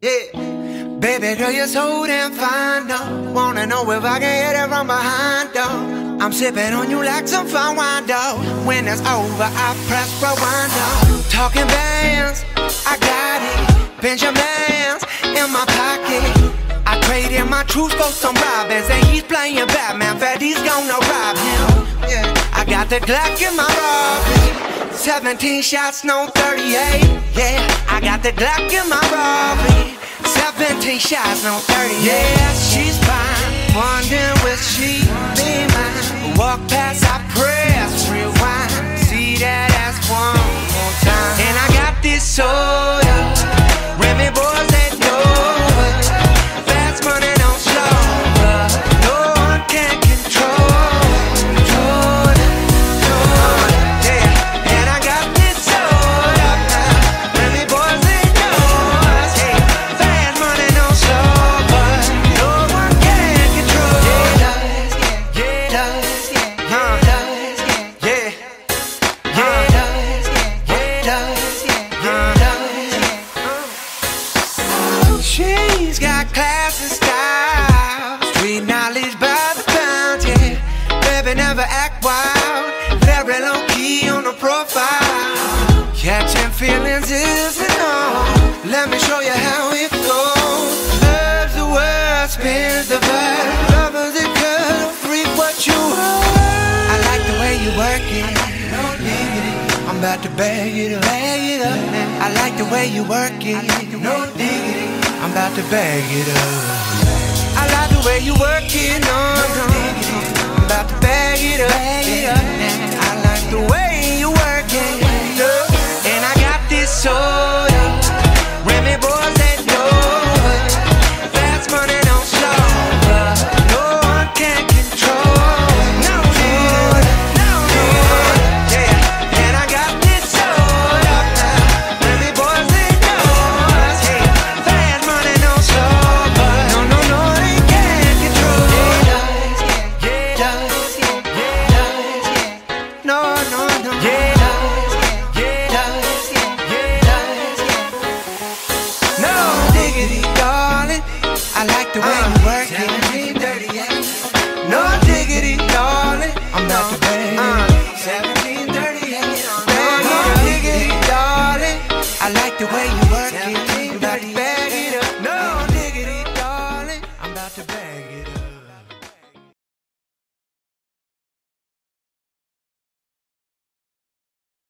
Yeah. Baby girl, you're so damn fine, though. Wanna know if I can hit it from behind, though. I'm sipping on you like some fine wine, though. When it's over, I press rewind, though. Talking bands, I got it. Benjamins in my pocket. I traded my truth for some robins, and he's playing Batman. Freddy's gonna rob him. Yeah. I got the Glock in my robbery. 17 shots, no 38. Yeah, I got the Glock in my robbery. 17 shots, no 30. Yeah, she's fine. Wondering will she be mine? Walk past, I act wild, very low key on the profile. Catching feelings isn't all. Let me show you how it goes. Loves the word, spins the verb. Lovers it girl, freak what you are. I like the way you work it. I'm about to bag it up. Bag it up. I like the way you work it. No diggity. I'm about to bag it up. I like the way you work it. No,